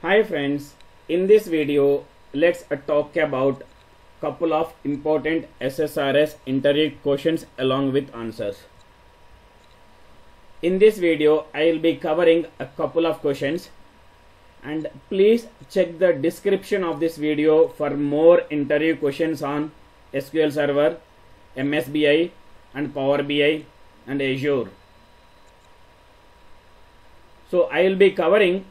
Hi friends, in this video let's talk about couple of important SSRS interview questions along with answers. In this video I will be covering a couple of questions and please check the description of this video for more interview questions on SQL Server, MSBI and Power BI and Azure. So I will be covering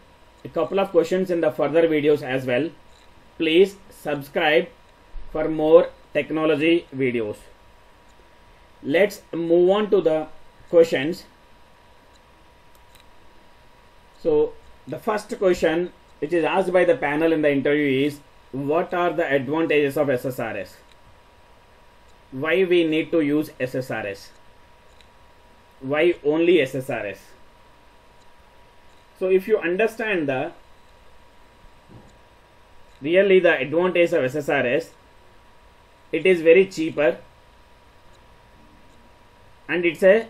a couple of questions in the further videos as well. Please subscribe for more technology videos. Let's move on to the questions. So the first question which is asked by the panel in the interview is what are the advantages of SSRS? Why we need to use SSRS? Why only SSRS? So if you understand the really the advantage of SSRS, it is very cheaper and it's a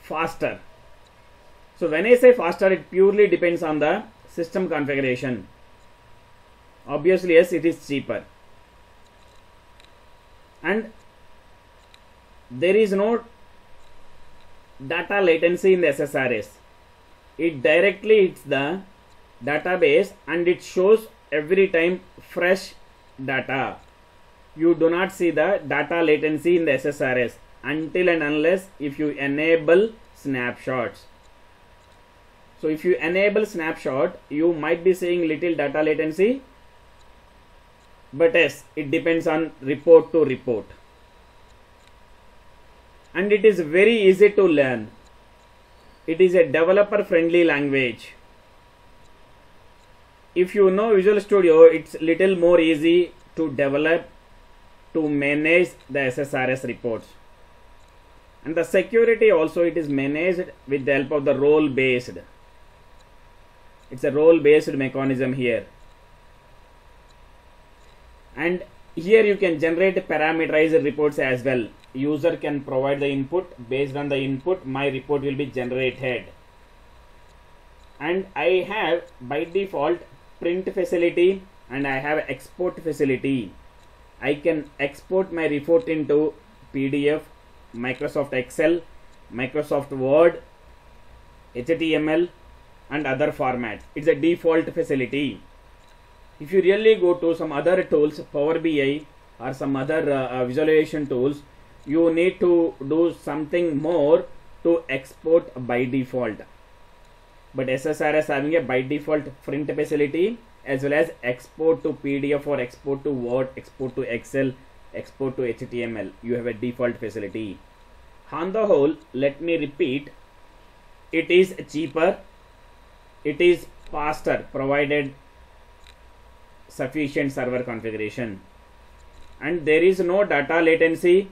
faster. So when I say faster, it purely depends on the system configuration. Obviously, yes, it is cheaper. And there is no data latency in the SSRS it directly hits the database and it shows every time fresh data. You do not see the data latency in the ssrs until and unless if you enable snapshots. So if you enable snapshot you might be seeing little data latency but yes it depends on report to report. And it is very easy to learn it is a developer friendly language. If you know visual studio it's little more easy to develop to manage the ssrs reports. And the security also it is managed with the help of the role based it's a role based mechanism here. And here you can generate parameterized reports as well user can provide the input. Based on the input my report will be generated. And I have by default print facility and I have export facility. I can export my report into PDF Microsoft Excel Microsoft Word HTML and other formats. It's a default facility. If you really go to some other tools Power BI or some other uh, uh, visualization tools you need to do something more to export by default but SSRS having a by default print facility as well as export to PDF or export to Word, export to Excel, export to HTML. You have a default facility. On the whole, let me repeat, it is cheaper, it is faster provided sufficient server configuration and there is no data latency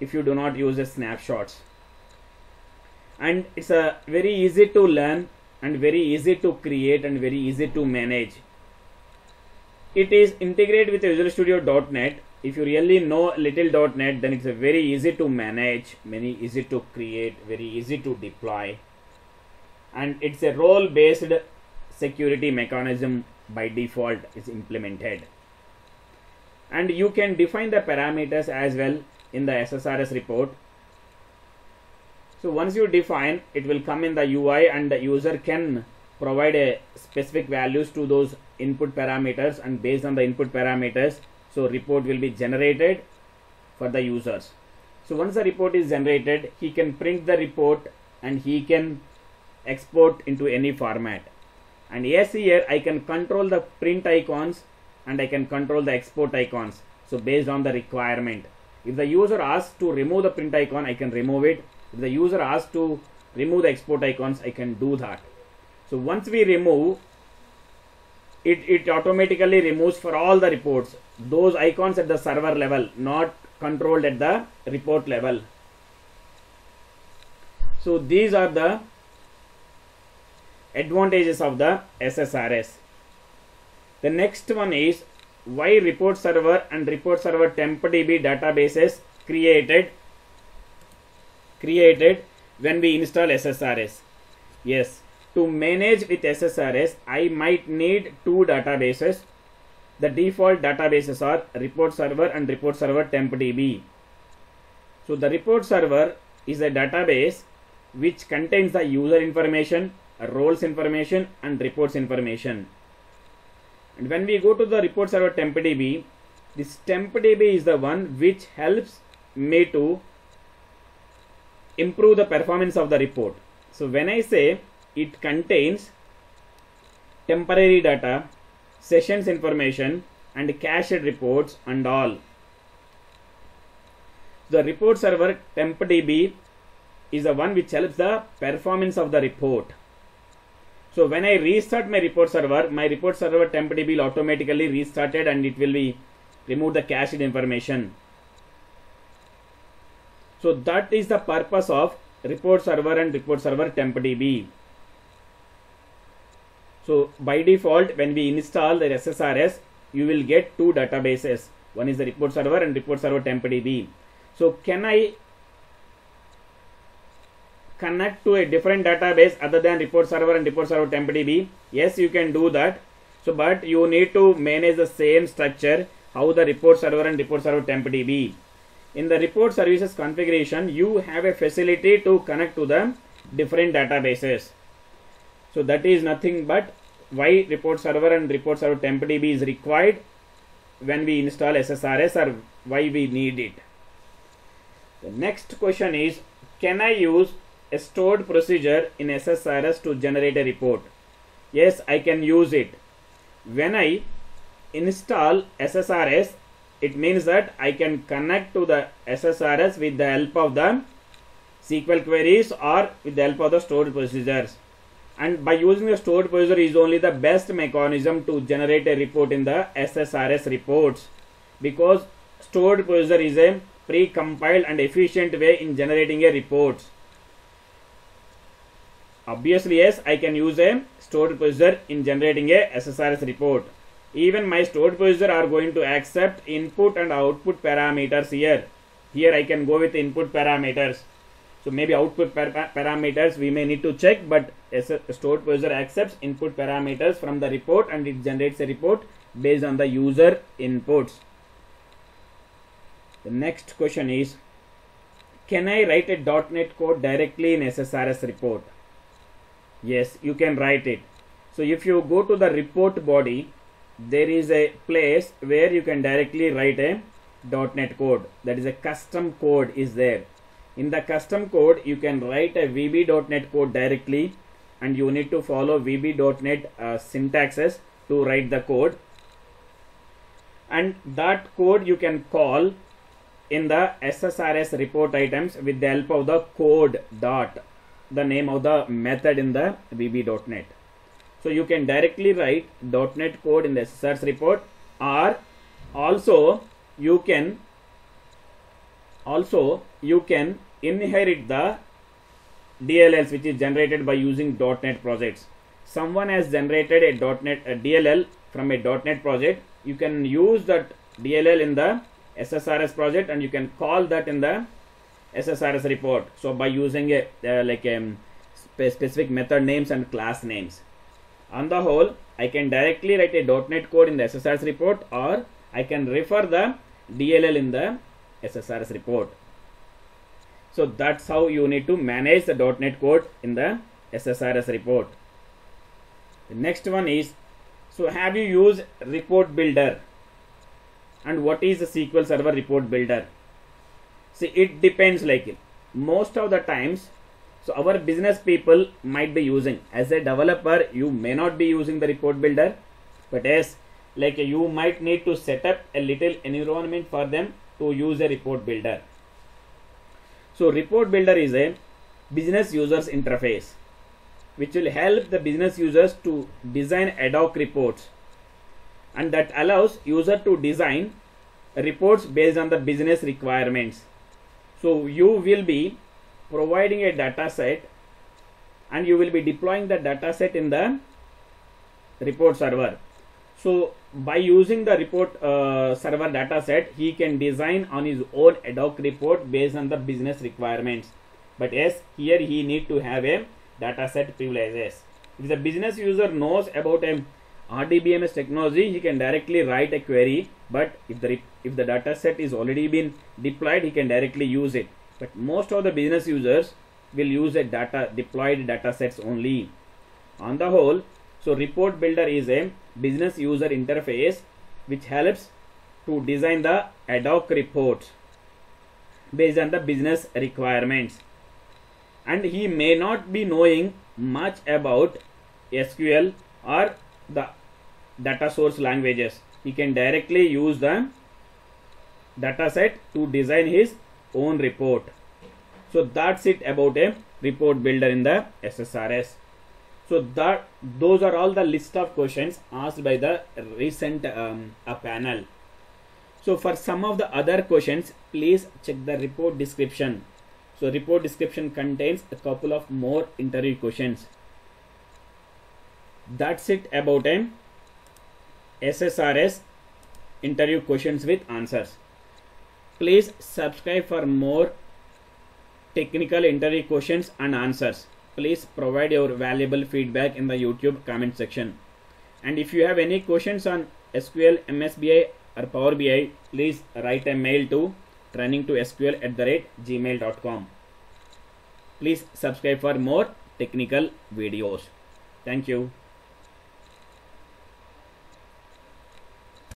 if you do not use the snapshots. And it's a very easy to learn and very easy to create and very easy to manage. It is integrated with Visual Studio .NET. If you really know little .NET then it's a very easy to manage very easy to create very easy to deploy. And it's a role based security mechanism by default is implemented. And you can define the parameters as well in the SSRS report. So once you define, it will come in the UI and the user can provide a specific values to those input parameters and based on the input parameters, so report will be generated for the users. So once the report is generated, he can print the report and he can export into any format. And yes, here I can control the print icons and I can control the export icons. So based on the requirement. If the user asks to remove the print icon, I can remove it. If the user asks to remove the export icons, I can do that. So once we remove, it, it automatically removes for all the reports those icons at the server level, not controlled at the report level. So these are the advantages of the SSRS. The next one is why report server and report server tempdb databases created created when we install ssrs yes to manage with SSRS, I might need two databases. The default databases are report server and report server tempdb. So the report server is a database which contains the user information, roles information and reports information. And when we go to the report server tempdb, this tempdb is the one which helps me to improve the performance of the report. So when I say it contains temporary data, sessions information and cached reports and all. The report server tempdb is the one which helps the performance of the report. So when I restart my report server, my report server tempdb will automatically restarted and it will be remove the cached information. So that is the purpose of report server and report server tempdb. So by default, when we install the SSRS, you will get two databases. One is the report server and report server tempdb. So can I connect to a different database other than report server and report server tempdb? Yes, you can do that. So, but you need to manage the same structure how the report server and report server tempdb. In the report services configuration, you have a facility to connect to the different databases. So that is nothing but why report server and report server tempdb is required when we install SSRS or why we need it. The next question is can I use a stored procedure in SSRS to generate a report? Yes, I can use it. When I install SSRS, it means that I can connect to the SSRS with the help of the SQL queries or with the help of the stored procedures. And by using the stored procedure is only the best mechanism to generate a report in the SSRS reports because stored procedure is a pre-compiled and efficient way in generating a report. Obviously, yes, I can use a stored procedure in generating a SSRS report. Even my stored procedure are going to accept input and output parameters here. Here I can go with input parameters. So maybe output par parameters we may need to check but a stored procedure accepts input parameters from the report and it generates a report based on the user inputs. The next question is can I write a .NET code directly in SSRS report yes you can write it. So if you go to the report body there is a place where you can directly write a .NET code. That is a custom code is there. In the custom code you can write a VB.NET code directly and you need to follow VB.NET uh, syntaxes to write the code. And that code you can call in the SSRS report items with the help of the code dot the name of the method in the VB.NET so you can directly write .NET code in the SSRS report or also you can also you can inherit the DLLs which is generated by using .NET projects. Someone has generated a .NET a DLL from a .NET project. You can use that DLL in the SSRS project and you can call that in the SSRS report. So by using a uh, like um, specific method names and class names. On the whole, I can directly write a .NET code in the SSRS report or I can refer the DLL in the SSRS report. So that's how you need to manage the .NET code in the SSRS report. The next one is, so have you used report builder? And what is the SQL Server report builder? See, it depends like most of the times so our business people might be using. As a developer you may not be using the report builder but as like you might need to set up a little environment for them to use a report builder. So report builder is a business users interface which will help the business users to design ad hoc reports. And that allows user to design reports based on the business requirements so you will be providing a data set and you will be deploying the data set in the report server. So by using the report uh, server data set he can design on his own ad hoc report based on the business requirements. But yes here he need to have a data set privileges. If the business user knows about a RDBMS technology, he can directly write a query. But if the if the data set is already been deployed, he can directly use it. But most of the business users will use a data deployed data sets only. On the whole, so report builder is a business user interface which helps to design the ad hoc reports based on the business requirements and he may not be knowing much about SQL or the data source languages. He can directly use the dataset to design his own report. So that's it about a report builder in the SSRS. So that those are all the list of questions asked by the recent um, panel. So for some of the other questions, please check the report description. So report description contains a couple of more interview questions. That's it about a SSRS interview questions with answers. Please subscribe for more technical interview questions and answers. Please provide your valuable feedback in the YouTube comment section. And if you have any questions on SQL, MSBI or Power BI, please write a mail to training to SQL at the rate gmail.com. Please subscribe for more technical videos. Thank you.